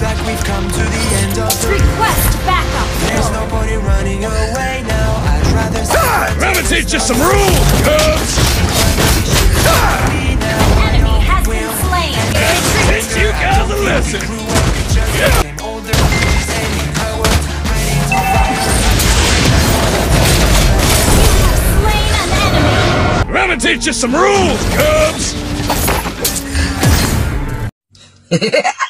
Like we've come to the end of the Request backup! There's nobody running away now. I'd rather ah! Just some rules! Enemy has been slain. You guys teach you some rules, Cubs!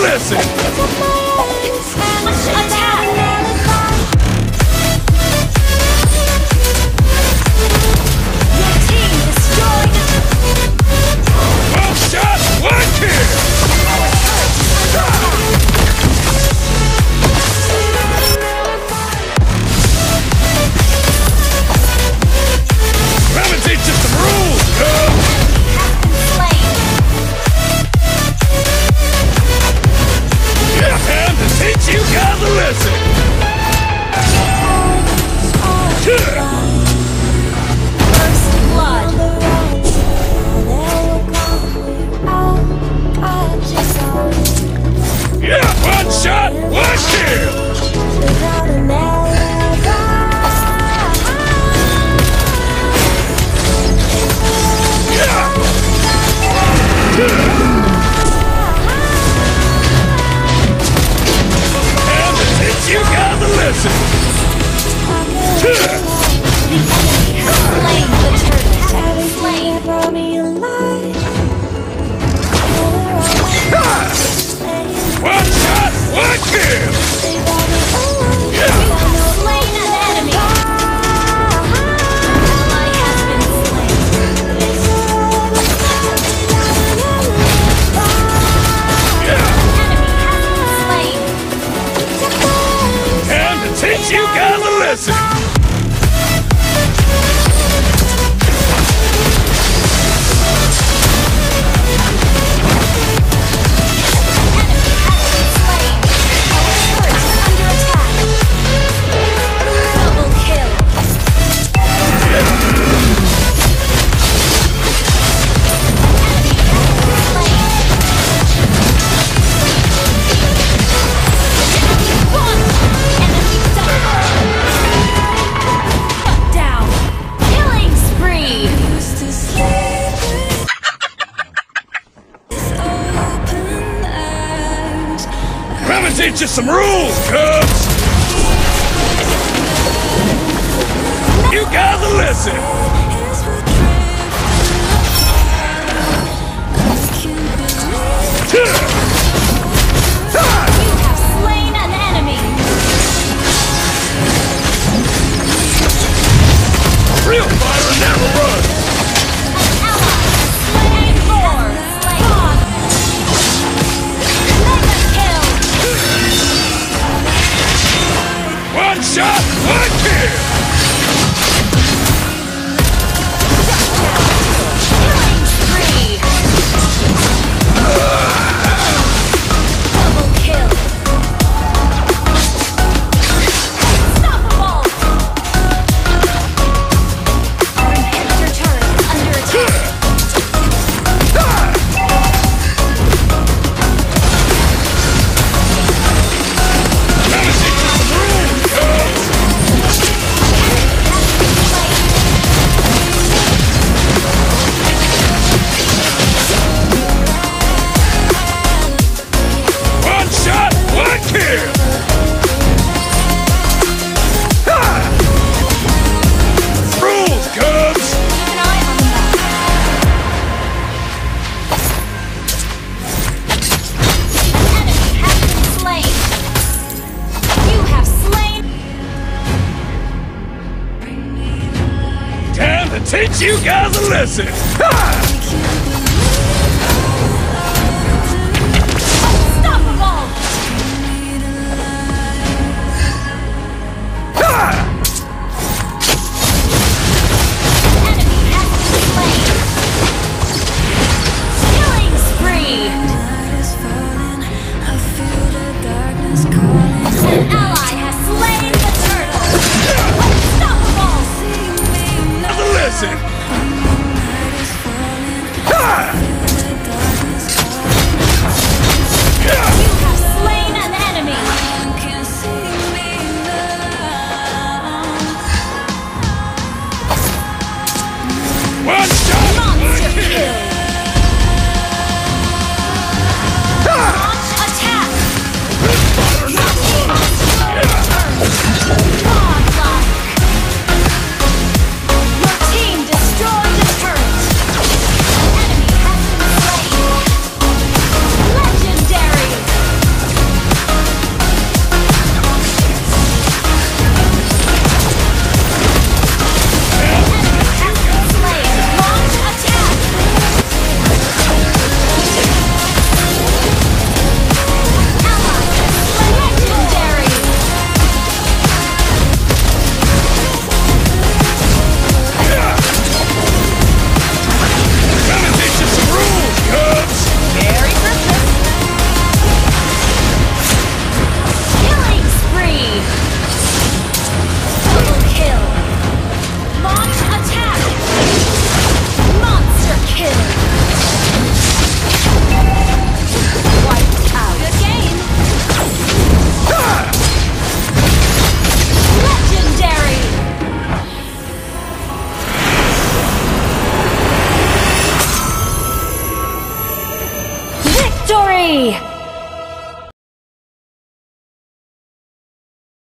listen. teach us some rules, cubs! You guys will listen! You have slain an enemy! Real fire and arrow you guys a lesson. Ha!